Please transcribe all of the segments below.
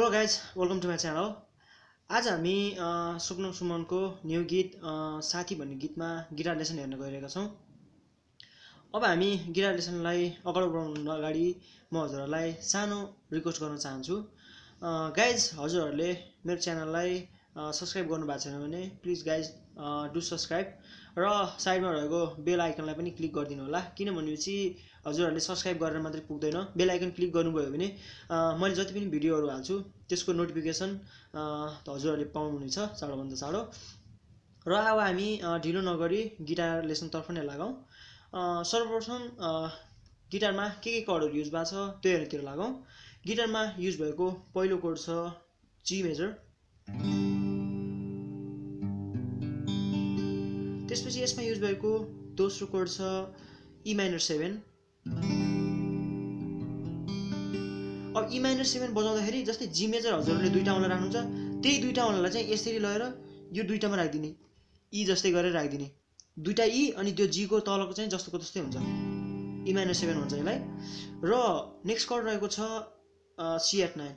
Hello guys welcome to my channel आज हामी a, स्वप्न सुमनको न्यु गीत साथी भन्ने गीतमा गिटार लेसन हेर्न गइरहेका छौँ। अब हामी गिटार लेसनलाई अगाडि बढाउनु अगाडि म हजुरहरूलाई सानो रिक्वेस्ट गर्न चाहन्छु। गाइज हजुरहरूले मेरो च्यानललाई सब्सक्राइब गर्नुभएको छैन भने प्लिज गाइज डु सब्सक्राइब र साइडमा रहेको बेल आइकनलाई पनि क्लिक गरिदिनु होला। किन भनेपछि हजुरहरूले सब्सक्राइब गरेर मात्रै पुग्दैन। बेल आइकन क्लिक गर्नुभयो भने मैले जति पनि भिडियोहरू हाल्छु त्यसको नोटिफिकेसन हजुरहरूले पाउनुहुनेछ चाँडोभन्दा चाँडो। र अब हामी ढिलो नगरी गिटार लेसनतर्फ नै लागौँ। अ, सर्वप्रथम गिटारमा के के कर्डहरू युज भएको छ त्योहरूतिर लागौँ। गिटारमा युज भएको पहिलो कोड छ जी मेजर। त्यसपछि यसमा युज भएको दोस्रो कोड छ ई माइनर सेभेन अब माइनर सेभेन बजाउँदाखेरि जस्तै जी मेजर हजुरहरूले दुईवटा औँला राख्नुहुन्छ त्यही दुईवटा औँलालाई चाहिँ यसरी लगेर यो दुईवटामा राखिदिने। ई जस्तै गरेर राखिदिने। दुईवटा ई अनि त्यो जीको तलको चाहिँ जस्तोको त्यस्तै हुन्छ। ई माइनर सेभेन हुन्छ यसलाई। र नेक्स्ट कर्ड रहेको छ C add nine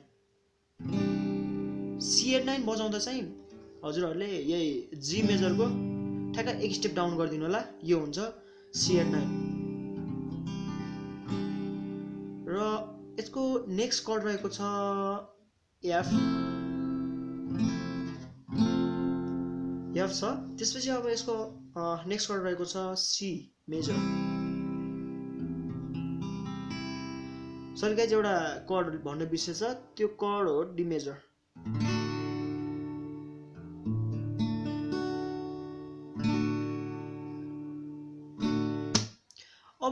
C add nine बजाउँदा चाहिँ हजुरहरूले यही जी मेजरको ठ्याक्क एक स्टेप डाउन गरिदिनु होला। यो हुन्छ सी एट नाइन यसको नेक्स्ट कर्ड रहेको छ एफ एफ छ। त्यसपछि अब यसको नेक्स्ट कर्ड रहेको छ सी मेजर सरी गाइज एउटा कर्ड भन्न बिर्सेछ त्यो कर्ड हो डी मेजर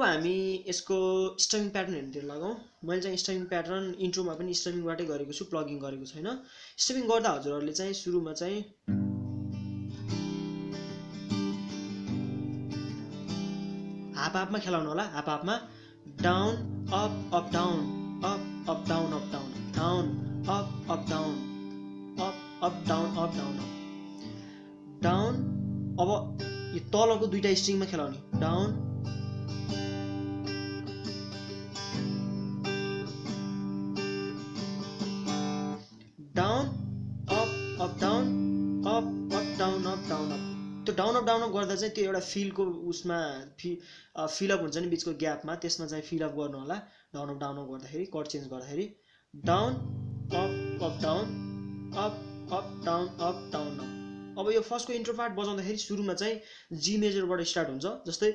अब हामी यसको स्टमिङ प्याटर्नहरूतिर लगाउँ मैले चाहिँ स्टमिङ प्याटर्न इन्ट्रोमा पनि स्टमिङबाटै गरेको छु प्लगिङ गरेको छैन। स्टमिङ गर्दा हजुरहरूले चाहिँ सुरुमा चाहिँ हाफ हाफमा खेलाउनु होला। Half हाफमा down up up down up up down up down down up up down up up down up down down अब यो तलको दुइटा स्ट्रिङमा खेलाउने। Down down up down up त्यो डाउन अप डाउन अप गर्दा चाहिँ त्यो एउटा फिलको उसमा फि फिलअप हुन्छ नि बिचको ग्यापमा त्यसमा चाहिँ फिलअप गर्नु होला। डाउन अप डाउन अप गर्दाखेरि कट चेन्ज गर्दाखेरि। Down up up down up up down up down up अब यो फर्स्टको इन्ट्रो पार्ट बजाउँदाखेरि सुरुमा चाहिँ जी मेजरबाट स्टार्ट हुन्छ। जस्तै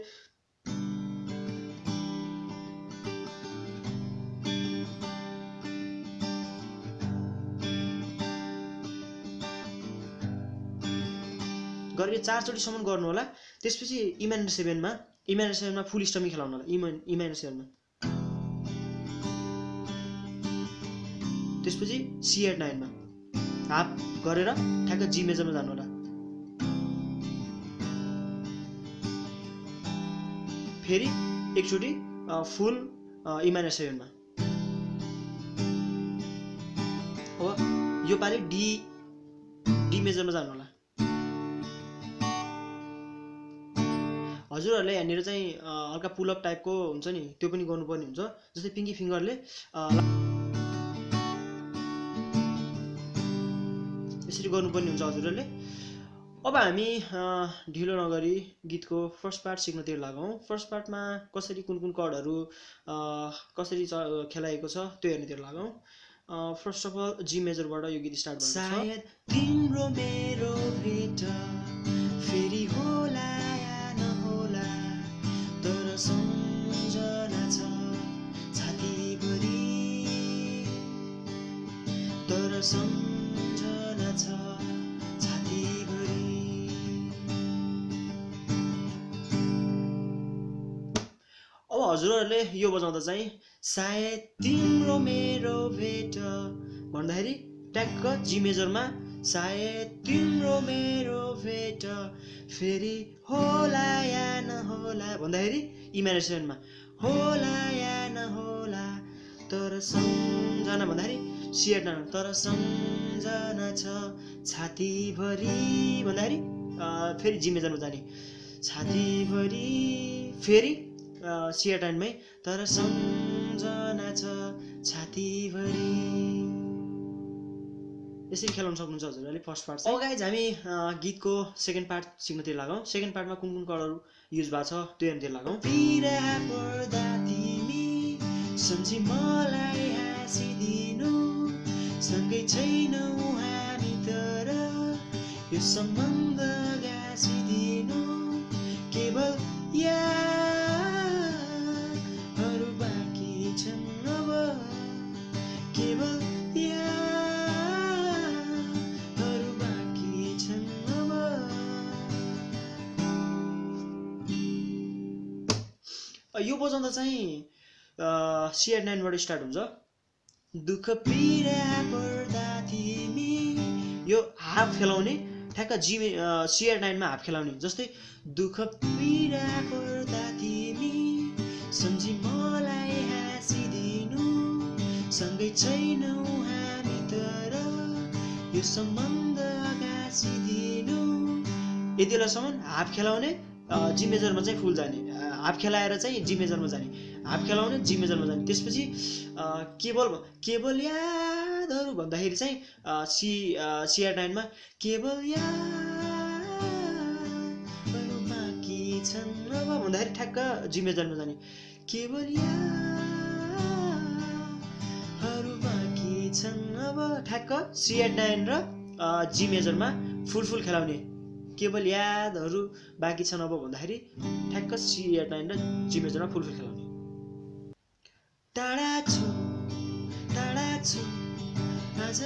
गरेर चारचोटिसम्म गर्नु होला त्यसपछि इमाइनर सेभेनमा इमाइनर सेभेनमा फुल स्टमी खेलाउनु होला इमा इमाइनर सेभेनमा त्यसपछि सी एट नाइनमा हाफ गरेर ठ्याक्क जी मेजरमा जानु होला फेरि एकचोटि फुल इमाइनर सेभेनमा यो पालि डी डी मेजरमा जानु होला हजुरहरूले यहाँनिर चाहिँ हल्का पुलअप टाइपको हुन्छ नि त्यो पनि गर्नुपर्ने हुन्छ। जस्तै पिङ्की फिङ्गरले यसरी गर्नुपर्ने हुन्छ हजुरहरूले। अब हामी ढिलो नगरी गीतको फर्स्ट पार्ट सिक्नतिर लागौँ। फर्स्ट पार्टमा कसरी कुन कुन कर्डहरू अ, कसरी खेलाएको छ त्यो हेर्नेतिर लागौँ। फर्स्ट अफ अल जी मेजरबाट यो गीत स्टार्ट सायद तिम्रो मेरो फेरि होला। सम्झना छ छातीभरि अब हजुरहरूले यो बजाउँदा चाहिँ सायद तिम्रो मेरो भेट भन्दाखेरि ट्याक्क जी मेजरमा सायद तिम्रो मेरो भेट फेरि होला या नहोला भन्दाखेरि इमाइनर सेभेनमा होला या नहोला तर सम्झना भन्दाखेरि सिएट न तर सम्झना छ छातीभरि भन्दाखेरि फेरि जी मेजरमा जाने। छातीभरि फेरि सिएटाइनमै तर सम्झना छ छातीभरि। यसरी खेलाउन सक्नुहुन्छ हजुरहरूले फर्स्ट पार्ट चाहिँ। गाइज हामी गीतको सेकेन्ड पार्ट सिक्नतिर लागौँ। सेकेन्ड पार्टमा कुन कुन कलरहरू युज भएको छ त्यो हेर्नतिर लागौँ। मलाई हाँसिदिनु। सँगै छैनौ हामी तर यो सम्बन्ध गाँसिदिनु। केवल यादहरू बाँकी छन् अब। केवल यादहरू बाँकी छन् अब। यो बजाउँदा चाहिँ सिआर नाइनबाट स्टार्ट हुन्छ। दुःख पीडा पर्दा तिमी। यो हाफ खेलाउने ठ्याक्क जिमे सिआर नाइनमा हाफ खेलाउने जस्तै दुःख पीडा पर्दा तिमी। सम्झी मलाई हाँसिदिनु सँगै छैनौ हामी तर। यो सम्बन्ध गाँसिदिनु। यति बेलासम्म हाफ खेलाउने अ, जी मेजरमा चाहिँ फुल जाने हाफ खेलाएर चाहिँ जी मेजरमा जाने। हाफ खेलाउने जी मेजरमा जाने त्यसपछि अ, केवल यादहरू भन्दाखेरि चाहिँ सी सिआर नाइनमा अब भन्दाखेरि ठ्याक्क जी मेजरमा जाने। केवल छन्? अब ठ्याक्क सिआर नाइन र जी मेजरमा फुल फुल खेलाउने। केवल यादहरू बाँकी छन् अब भन्दाखेरि ठ्याक्क सिआर नाइन र जी मेजरमा फुल फुल खेलाउने। टाढा छु टाढा छु आज।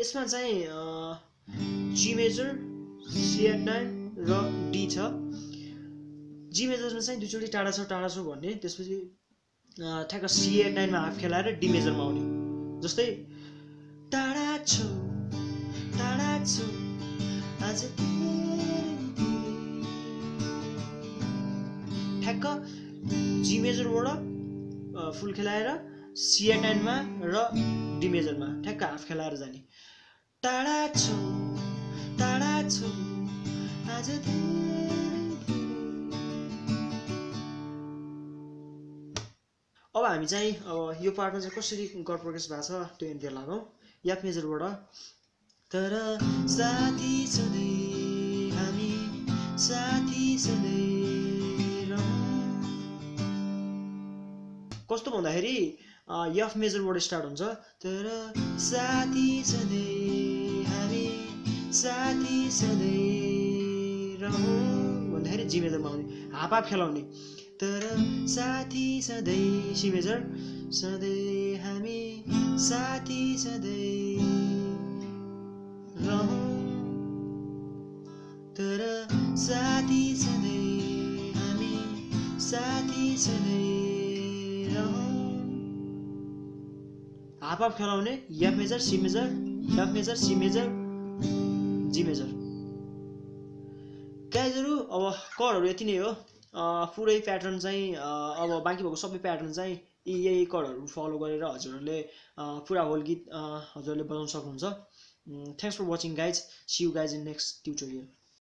यसमा चाहिँ G major C add nine र डी छ जी मेजरमा चाहिँ दुईचोटि टाढा छ टाढा छु भन्ने त्यसपछि ठ्याक्क सिआर नाइनमा हाफ खेलाएर डी मेजरमा आउने जस्तै टाढा छु टाढा छु आज ठ्याक्क जी मेजरबाट फुल खेलाएर सिआर नाइनमा र डी मेजरमा ठ्याक्क हाफ खेलाएर जाने टाढा छु टाढा छु आज। अब हामी चाहिँ अब यो पार्टमा चाहिँ कसरी गड प्रोग्रेस भएको छ त्यो हेर्दै लागौँ याफ मेजरबाट तर साथी सधैँ हामी साथी सधैँ कस्तो भन्दाखेरि यफ मेजरबाट स्टार्ट हुन्छ। तर साथी सधैँ हामी साथी सधैँ रहौँ भन्दाखेरि जी मेजरमा आउने हाफ खेलाउने। तर साथी सधैँ सी मेजर सधैँ हामी साथी सधैँ तर साथी सधैँ हामी साथी सधैँ हाफ हाफ खेलाउने F major C major F major C major G major. गाइजहरू अब करहरू यति नै हो। पुरै प्याटर्न चाहिँ अब बाँकी भएको सबै प्याटर्न चाहिँ यी यही करहरू फलो गरेर हजुरहरूले पुरा होल गीत हजुरहरूले बजाउन सक्नुहुन्छ। Thanks for watching guys see you guys in next tutorial